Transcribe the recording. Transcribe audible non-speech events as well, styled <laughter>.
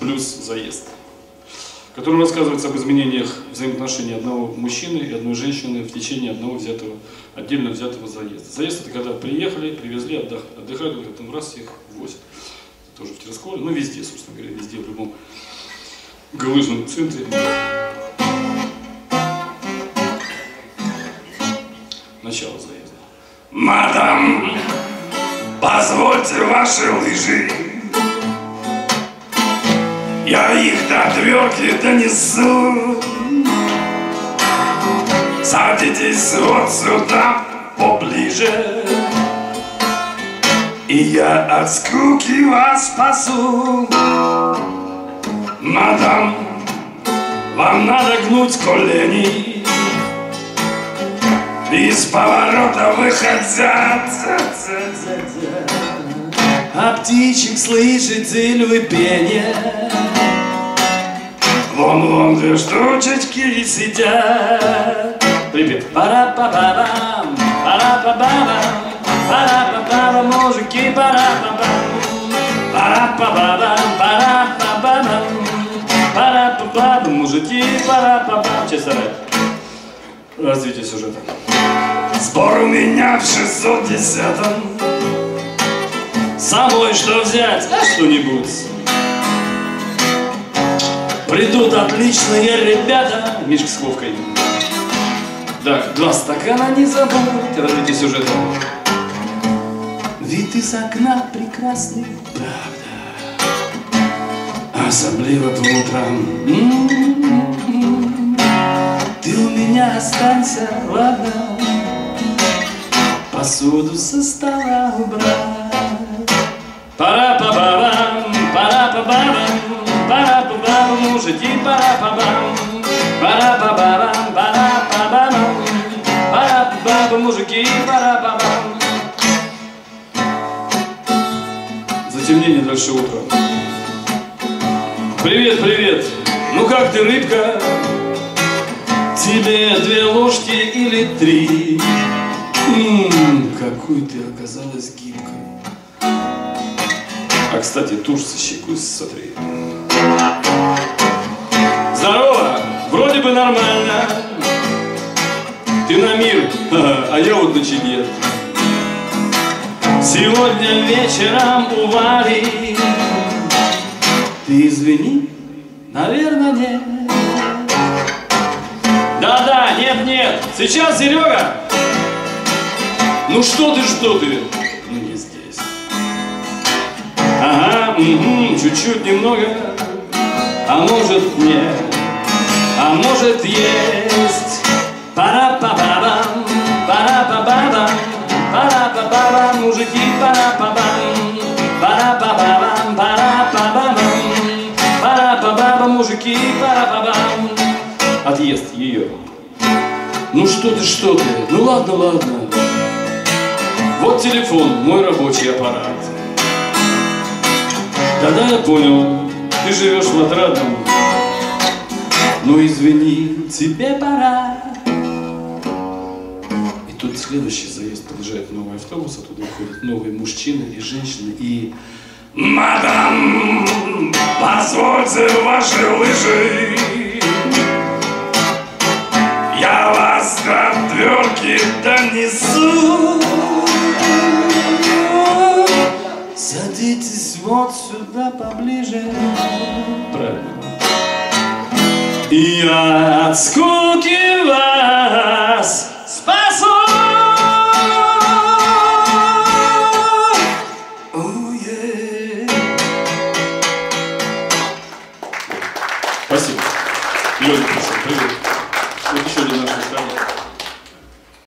блюз «Заезд», в котором рассказывается об изменениях взаимоотношений одного мужчины и одной женщины в течение одного взятого, отдельно взятого заезда. Заезд это когда приехали, привезли, отдых, отдыхали, потом раз их возят. Тоже в Тирасполе, ну везде, собственно говоря, везде, в любом галыжном центре. Начало заезда. Мадам, позвольте ваши лыжи. Я их до тверки донесу. Садитесь вот сюда поближе. И я от скуки вас спасу. Мадам, вам надо гнуть колени. Из поворота выходят А птичек слышите ли вы пение? Вон, вон штучечки сидят Привет. Пара-па-ба-бам, пара-па-ба-бам, пара-па-ба-бам, мужики, пара-па-бам, пара-па-ба-бам, пара-па-ба-бам, пара-па-ба-бам, мужики, пара-па-бам. Честно Развитие сюжета. Сбор у меня в 610-м Самой что взять? А что-нибудь. Придут отличные ребята. Мишка с Вовкой. Да, два стакана не забудь. Развитие сюжета. Вид из окна прекрасный, правда. Особливо по утрам. М-м-м. Ты у меня останься, ладно? Посуду со стола убрать. пара бам пара па бам мужики, Затемнение дальше утра. Привет, привет. Ну как ты, рыбка? Тебе две ложки или три? М, какой ты оказалась гибкой. А, кстати, тушь со щекой сотри. Здорово! Вроде бы нормально. Ты на мир, <laughs> а я вот на чеде. Сегодня вечером у Вали Ты извини, наверное, нет Да-да, нет-нет, сейчас, Серега! Ну что ты, что ты? Ну не здесь. Ага, чуть-чуть, немного. А может нет, может есть. Пара-па-ба-бам, пара-па-ба-бам Пара-па-ба-бам, мужики, пара-па-бам Пара-па-ба-бам, пара-па-ба-бам Пара-па-ба-бам, мужики, пара-па-бам Отъезд ее. Ну что ты, что ты? Ну ладно, ладно. Вот телефон, мой рабочий аппарат. Тогда я понял, ты живешь в отрадном. Ну извини, Тебе пора. И тут следующий заезд подъезжает новый автобус, оттуда выходят новые мужчины и женщины, и Мадам, позвольте ваши лыжи. Я вас до тверки донесу. Садитесь вот сюда поближе правильно. И я от скуки вас спасу Уе. Спасибо.